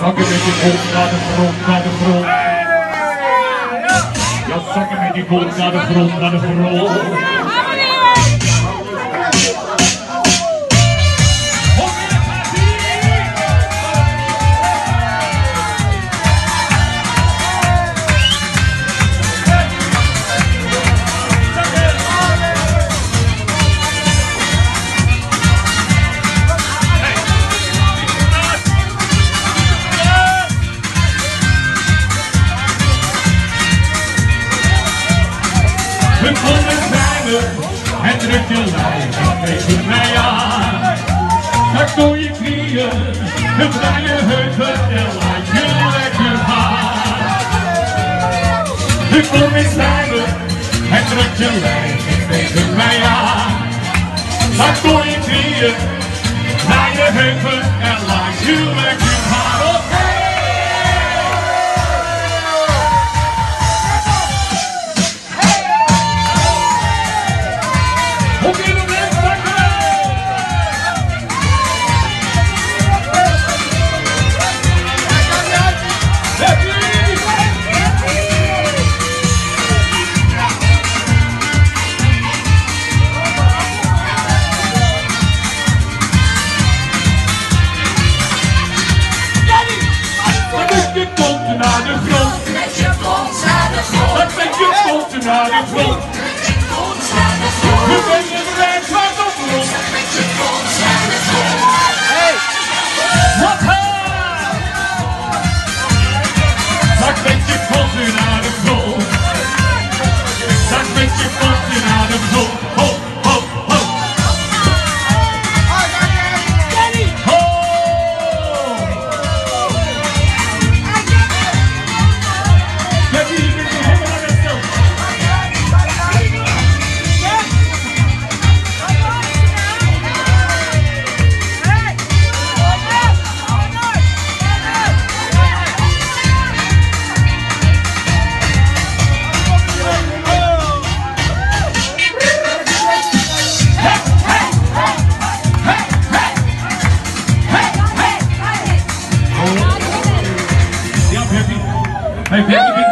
Zakken met je kont naar de grond, naar de grond. Ja, zakken met je kont naar de grond, naar de grond. We komen samen en druk je lijf tegen mij aan. Zak door je knieën, de vrije heupen en laat je lekker gaan. We komen samen en druk je lijf tegen mij aan. Zak door je knieën, naar je heupen en laat je lekker gaan. Kont naar de grond. Met je kont naar de grond. Met je kont naar de grond. Met je kont naar de grond. Hey,